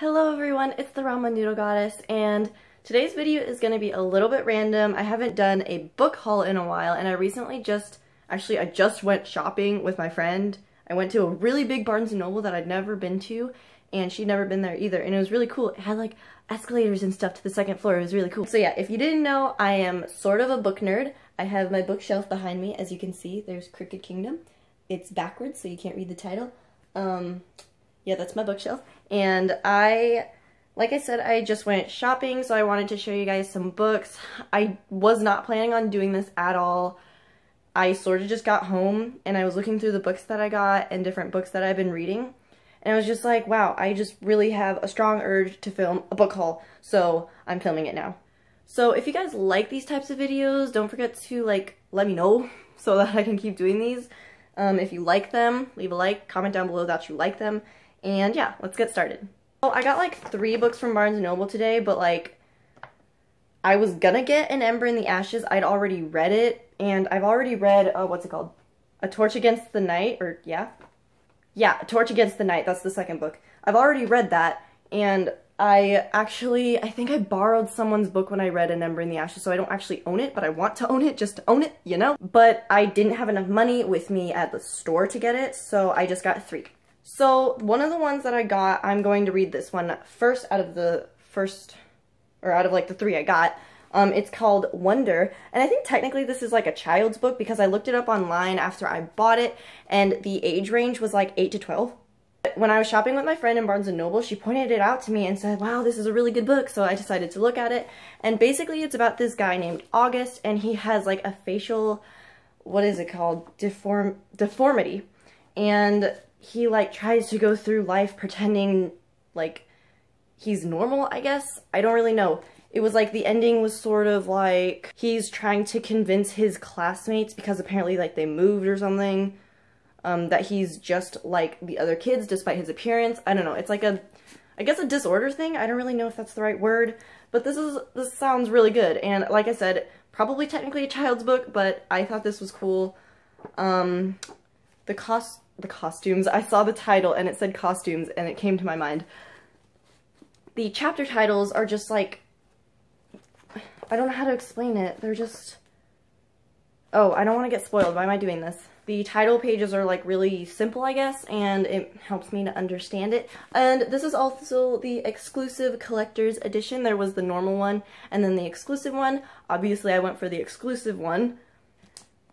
Hello everyone, it's the Ramen Noodle Goddess, and today's video is going to be a little bit random. I haven't done a book haul in a while, and I recently just, actually I just went shopping with my friend. I went to a really big Barnes & Noble that I'd never been to, and she'd never been there either, and it was really cool. It had like escalators and stuff to the second floor, it was really cool. So yeah, if you didn't know, I am sort of a book nerd. I have my bookshelf behind me, as you can see, there's Crooked Kingdom. It's backwards, so you can't read the title. Um, yeah, that's my bookshelf. And I, like I said, I just went shopping, so I wanted to show you guys some books. I was not planning on doing this at all. I sort of just got home and I was looking through the books that I got and different books that I've been reading. And I was just like, wow, I just really have a strong urge to film a book haul, so I'm filming it now. So if you guys like these types of videos, don't forget to like let me know so that I can keep doing these. Um, if you like them, leave a like, comment down below that you like them, and yeah, let's get started. I got like three books from Barnes & Noble today, but like I was gonna get An Ember in the Ashes. I'd already read it, and I've already read, uh, what's it called? A Torch Against the Night, or yeah? Yeah, A Torch Against the Night, that's the second book. I've already read that, and I actually, I think I borrowed someone's book when I read An Ember in the Ashes, so I don't actually own it, but I want to own it just to own it, you know? But I didn't have enough money with me at the store to get it, so I just got three. So one of the ones that I got, I'm going to read this one first out of the first, or out of like the three I got. Um, it's called Wonder, and I think technically this is like a child's book because I looked it up online after I bought it, and the age range was like 8 to 12. When I was shopping with my friend in Barnes & Noble, she pointed it out to me and said, wow, this is a really good book, so I decided to look at it. And basically it's about this guy named August, and he has like a facial, what is it called, Deform deformity. And he like tries to go through life pretending like he's normal, I guess. I don't really know. It was like the ending was sort of like he's trying to convince his classmates because apparently like they moved or something um, that he's just like the other kids despite his appearance. I don't know. It's like a I guess a disorder thing. I don't really know if that's the right word, but this is this sounds really good. And like I said, probably technically a child's book, but I thought this was cool. Um, the cost the costumes. I saw the title and it said costumes and it came to my mind. The chapter titles are just like, I don't know how to explain it. They're just, oh, I don't want to get spoiled. Why am I doing this? The title pages are like really simple, I guess, and it helps me to understand it. And this is also the exclusive collector's edition. There was the normal one and then the exclusive one. Obviously, I went for the exclusive one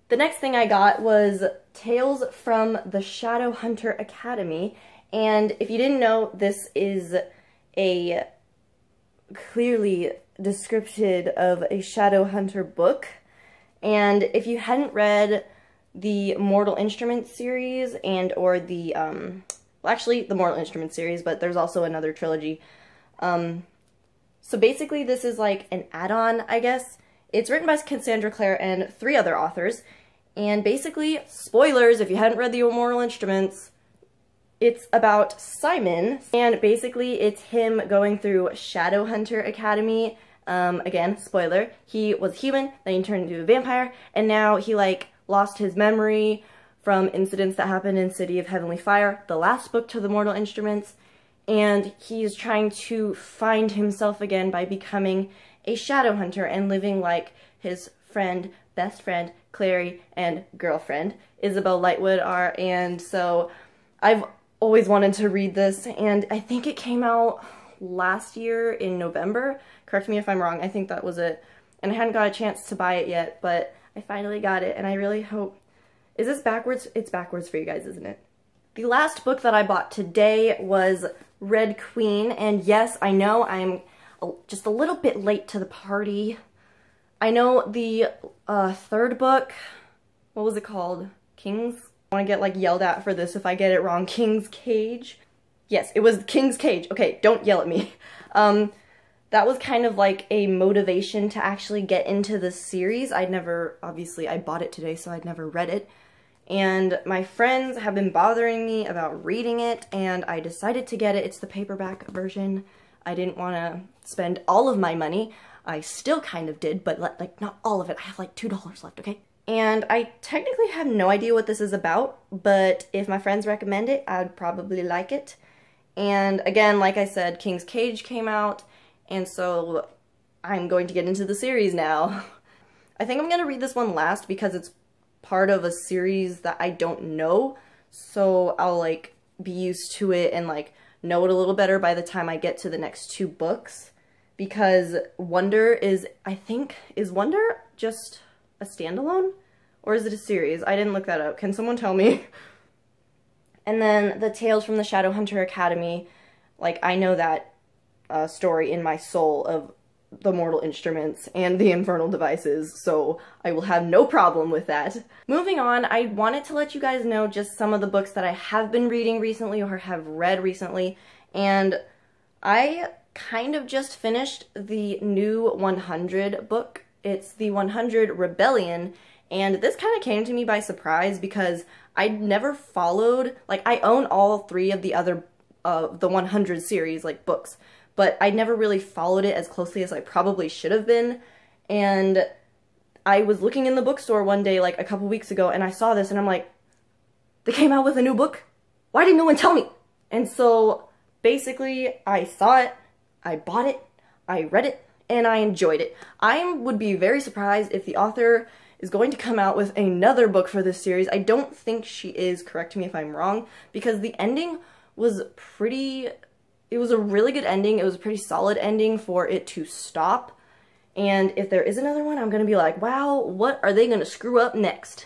the next thing I got was Tales from the Shadowhunter Academy, and if you didn't know, this is a clearly description of a Shadowhunter book, and if you hadn't read the Mortal Instruments series and or the, um, well actually the Mortal Instruments series, but there's also another trilogy, um, so basically this is like an add-on, I guess, it's written by Cassandra Clare and three other authors, and basically, spoilers if you hadn't read The Mortal Instruments, it's about Simon, and basically it's him going through Shadowhunter Academy. Um, again, spoiler, he was human, then he turned into a vampire, and now he, like, lost his memory from incidents that happened in City of Heavenly Fire, the last book to the Mortal Instruments, and he's trying to find himself again by becoming a shadow hunter and living like his friend, best friend, Clary, and girlfriend, Isabelle Lightwood are, and so I've always wanted to read this, and I think it came out last year in November. Correct me if I'm wrong, I think that was it. And I hadn't got a chance to buy it yet, but I finally got it, and I really hope... Is this backwards? It's backwards for you guys, isn't it? The last book that I bought today was Red Queen, and yes, I know I'm just a little bit late to the party. I know the uh, third book, what was it called? King's? I want to get like yelled at for this if I get it wrong. King's Cage? Yes, it was King's Cage. Okay, don't yell at me. Um, that was kind of like a motivation to actually get into the series. I'd never, obviously I bought it today so I'd never read it. And my friends have been bothering me about reading it and I decided to get it. It's the paperback version. I didn't want to spend all of my money. I still kind of did, but like not all of it. I have like $2 left, okay? And I technically have no idea what this is about, but if my friends recommend it, I'd probably like it. And again, like I said, King's Cage came out, and so I'm going to get into the series now. I think I'm going to read this one last because it's part of a series that I don't know, so I'll like be used to it and like know it a little better by the time I get to the next two books because Wonder is, I think, is Wonder just a standalone? Or is it a series? I didn't look that up. Can someone tell me? And then the Tales from the Shadowhunter Academy, like, I know that uh, story in my soul of the mortal instruments and the infernal devices, so I will have no problem with that. Moving on, I wanted to let you guys know just some of the books that I have been reading recently or have read recently, and I kind of just finished the new 100 book. It's the 100 Rebellion, and this kind of came to me by surprise because I never followed, like, I own all three of the other, uh, the 100 series, like, books, but I never really followed it as closely as I probably should have been. And I was looking in the bookstore one day, like a couple weeks ago, and I saw this, and I'm like, they came out with a new book? Why didn't no one tell me? And so basically, I saw it, I bought it, I read it, and I enjoyed it. I would be very surprised if the author is going to come out with another book for this series. I don't think she is, correct me if I'm wrong, because the ending was pretty it was a really good ending. It was a pretty solid ending for it to stop. And if there is another one, I'm going to be like, wow, what are they going to screw up next?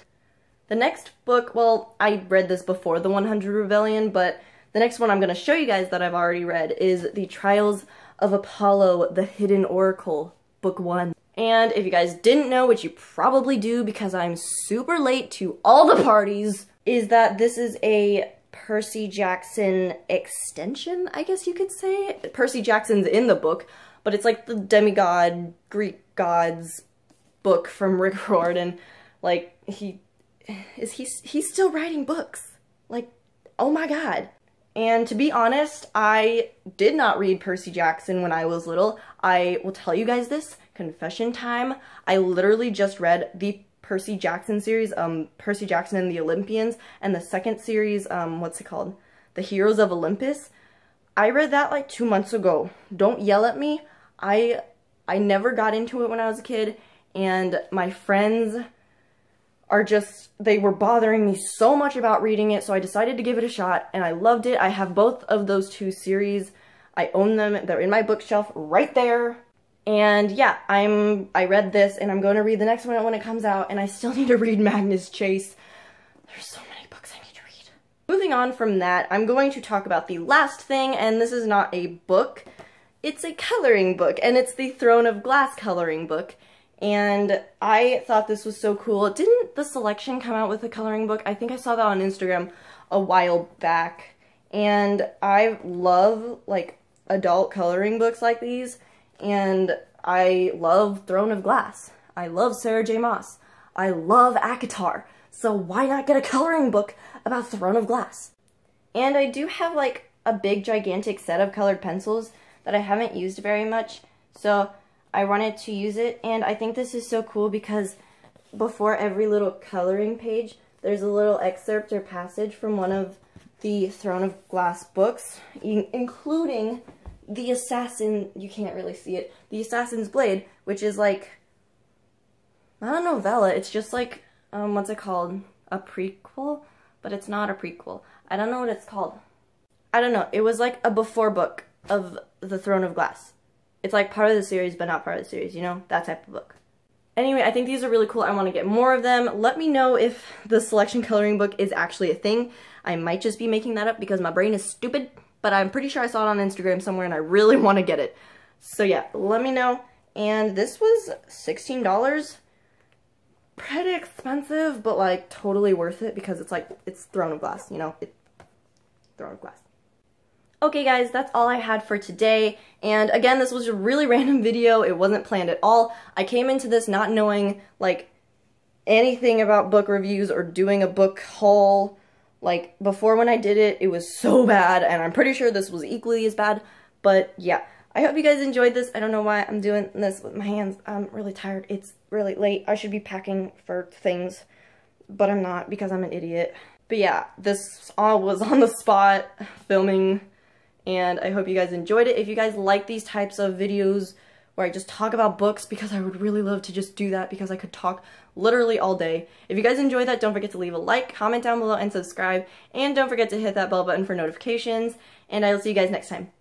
The next book, well, I read this before the 100 Rebellion, but the next one I'm going to show you guys that I've already read is The Trials of Apollo, The Hidden Oracle, Book 1. And if you guys didn't know, which you probably do because I'm super late to all the parties, is that this is a Percy Jackson extension, I guess you could say. Percy Jackson's in the book, but it's like the demigod, Greek gods book from Rick Riordan. Like, he, is he, he's still writing books. Like, oh my god. And to be honest, I did not read Percy Jackson when I was little. I will tell you guys this, confession time. I literally just read the Percy Jackson series, um, Percy Jackson and the Olympians, and the second series, um, what's it called? The Heroes of Olympus. I read that like two months ago. Don't yell at me. I I never got into it when I was a kid, and my friends are just, they were bothering me so much about reading it, so I decided to give it a shot, and I loved it. I have both of those two series. I own them. They're in my bookshelf right there. And yeah, I'm I read this and I'm going to read the next one when it comes out and I still need to read Magnus Chase. There's so many books I need to read. Moving on from that, I'm going to talk about the last thing and this is not a book. It's a coloring book and it's the Throne of Glass coloring book. And I thought this was so cool. Didn't the selection come out with a coloring book? I think I saw that on Instagram a while back. And I love like adult coloring books like these and I love Throne of Glass. I love Sarah J. Maas. I love ACOTAR. So why not get a coloring book about Throne of Glass? And I do have like a big gigantic set of colored pencils that I haven't used very much. So I wanted to use it and I think this is so cool because before every little coloring page there's a little excerpt or passage from one of the Throne of Glass books, including the assassin, you can't really see it, the assassin's blade, which is like, not a novella, it's just like, um, what's it called? A prequel? But it's not a prequel. I don't know what it's called. I don't know. It was like a before book of The Throne of Glass. It's like part of the series, but not part of the series, you know? That type of book. Anyway, I think these are really cool. I want to get more of them. Let me know if the selection coloring book is actually a thing. I might just be making that up because my brain is stupid but I'm pretty sure I saw it on Instagram somewhere and I really want to get it. So yeah, let me know. And this was $16. Pretty expensive, but like totally worth it because it's like, it's Throne of Glass, you know? It, Throne of Glass. Okay guys, that's all I had for today. And again, this was a really random video. It wasn't planned at all. I came into this not knowing like anything about book reviews or doing a book haul like, before when I did it, it was so bad, and I'm pretty sure this was equally as bad, but yeah. I hope you guys enjoyed this. I don't know why I'm doing this with my hands. I'm really tired. It's really late. I should be packing for things, but I'm not because I'm an idiot. But yeah, this all was on the spot filming, and I hope you guys enjoyed it. If you guys like these types of videos where I just talk about books because I would really love to just do that because I could talk literally all day. If you guys enjoy that, don't forget to leave a like, comment down below, and subscribe. And don't forget to hit that bell button for notifications. And I will see you guys next time.